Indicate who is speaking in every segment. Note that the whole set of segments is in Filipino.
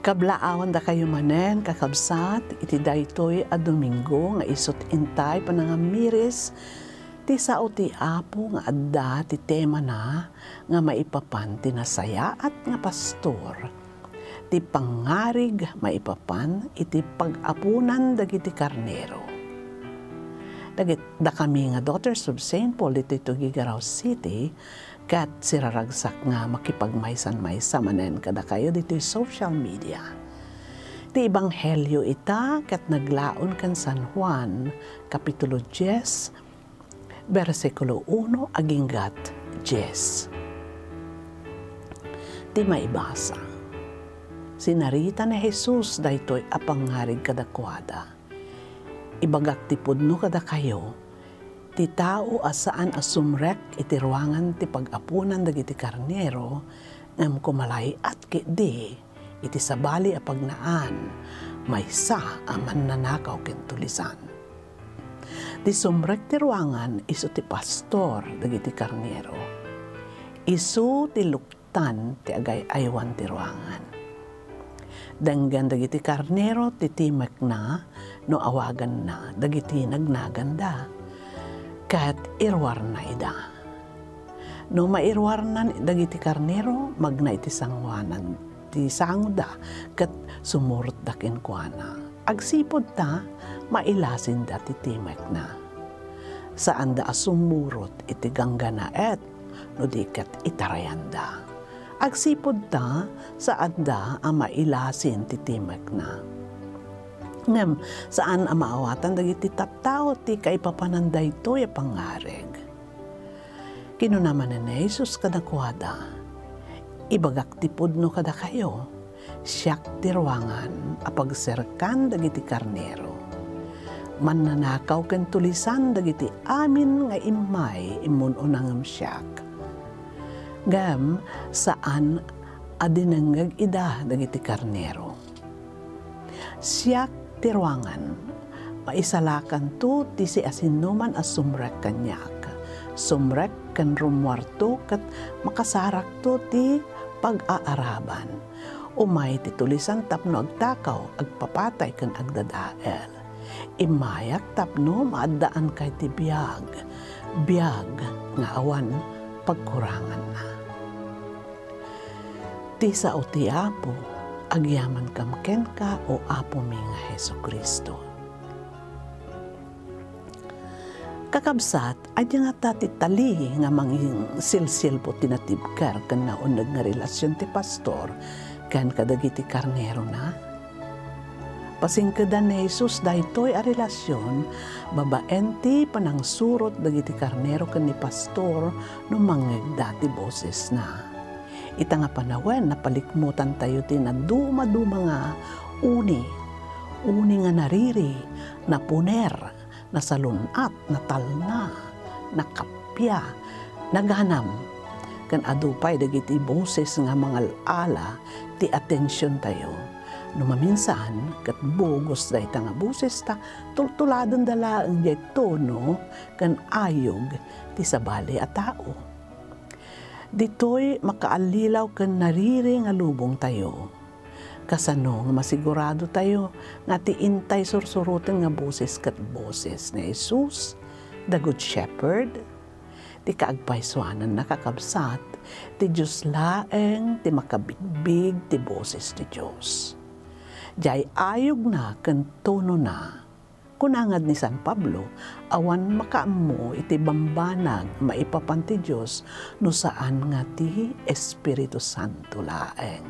Speaker 1: Kablaawan da kayo manen, kakabsat, iti daytoy a Domingo nga isot intay panangamiris ti sao ti apo nga adda ti tema na nga maipapan ti nasaya at nga pastor. Ti pangarig maipapan iti pag-apunan dagiti karnero. Dagit da kami nga Daughters of St. Paul dito ito Gigaraw City, kat siraragsak nga makipagmaysan-maysa manen kada kayo dito social media. Ti Ebanghelyo ita kat naglaon kan San Juan, Kapitulo 10, versikulo 1 aginggat 10. Ti maibasa. Sinarita ni Jesus daytoy apangarig kadakwada. Ibagak ti pudno kada kayo, ti tao asaan asumrek iti ruangan ti pag-apunan dagiti karnero ngam kumalay at di iti sabali a pagnaan maysa a mannanakaw ken tulisan. Ti sumrek ti ruangan iso ti pastor dagiti karnero. Isu ti luktan ti agay aywan ti ruangan. Danggan dagiti karnero ti timek na no awagan na dagiti nagnaganda kat irwar na ida. No mairwar na dagiti karnero, magna iti sangwanan ti sangda kat sumurot dakin kuana. Agsipod ta, mailasin da ti timek na. Saan da sumurot iti ganggana et, no dikat itarayanda. Agsipod ta, saan da ang mailasin ti timek na ngem saan ang maawatan dagiti tattao ti kaipapananday to ya pangareg. Kino naman ni Jesus kadakwada, ibagak ti pudno kada kayo, siyak ti ruangan apagserkan dagiti karnero. Mannanakaw ken tulisan dagiti amin nga imay imun unangam siyak. Gam saan adinanggag ida dagiti karnero. Siyak ti ruangan. Maisalakan to ti si asinuman as sumrek kanyak. Sumrek kan rumwarto kat makasarak to ti pag-aaraban. Umay ti tulisan tapno agtakaw, agpapatay kan agdadael. Imayak tapno maadaan kay ti biyag. Biyag nga awan pagkurangan na. Ti sa o ti apo, agyaman kam ken ka o apo mi nga Heso Kristo. Kakabsat, adya nga tati tali nga manging silsil po tinatibkar kan naunag nga relasyon ti pastor kan kadagiti karnero na. Pasingkadan ni Jesus daytoy a relasyon, babaen ti panang surot dagiti karnero kan ni pastor no mangeg dati boses na ita nga panawen napalikmutan tayo ti na duma-duma nga uni. Uni nga nariri, na puner, na salunat, na talna, na kapya, naghanam. Kan adupay dagiti boses nga mga ala ti atensyon tayo. No maminsan, kat bugos da ita nga boses ta, tultuladan dala ang tono kan ayog ti sabali a tao Ditoy makaalilaw ken nariri nga lubong tayo. Kasano nga masigurado tayo nga tiintay sursuruten nga boses kat boses ni Jesus, the Good Shepherd, ti kaagpaiswanan nakakabsat, ti Diyos laeng, ti makabigbig, ti boses ti Diyos. Diyay ayog na ken tono na, kunangad ni San Pablo, awan makaammo iti bambanag maipapan ti Diyos no saan nga ti Espiritu Santo laeng.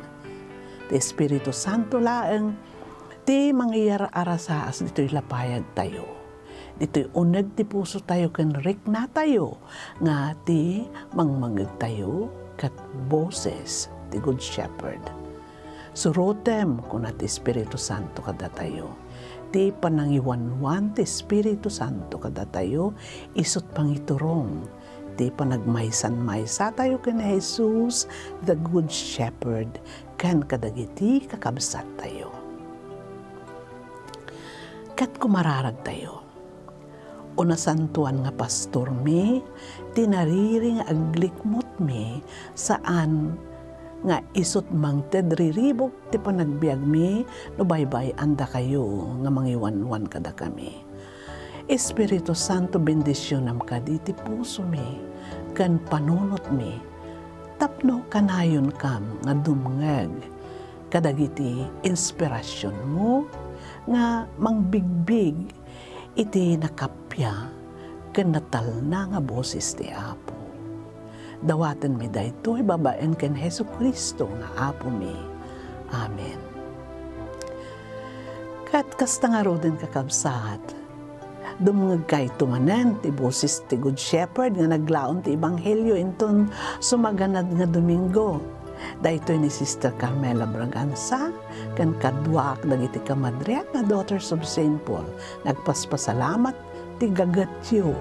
Speaker 1: Ti Espiritu Santo laeng, ti mangyayara arasaas dito'y lapayag tayo. Dito'y uneg ti puso tayo ken na tayo nga ti mangmangag tayo kat boses ti Good Shepherd. Surotem kuna ti Espiritu Santo kada tayo ti panangiwanwan ti Espiritu Santo kada tayo isot pangiturong. Ti panagmaysan-maysa tayo ken Jesus the good shepherd kan kadagiti kakabsat tayo. Kat kumararag tayo. Una santuan nga pastor mi tinariri nga aglikmot mi saan nga isot mang tedriribok ti panagbiag mi no baybay anda kayo nga mangiwanwan kada kami. Espiritu Santo bendisyon am kaditi puso mi kan panunot mi tapno kanayon kam nga dumngeg kadagiti inspirasyon mo nga mangbigbig iti nakapya ken natal na nga boses ti Apo dawaten mi daytoy babaen ken Hesu Kristo nga apo mi. Amen. Kat kasta nga rodin kakabsat, dumungag kay tumanen ti boses ti Good Shepherd nga naglaon ti Ebanghelyo inton sumaganad nga Domingo. Daytoy ni Sister Carmela Braganza, kan kadwak dagiti kamadriak nga Daughters of St. Paul, nagpaspasalamat ti gagatyo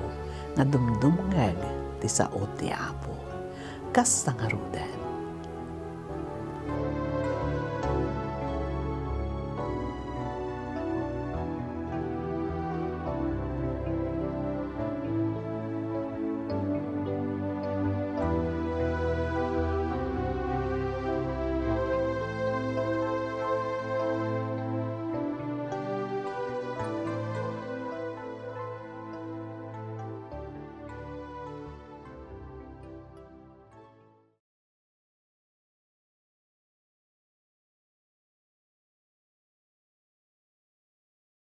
Speaker 1: nga dumdumngag ti sao ti Apo kas sangarudan.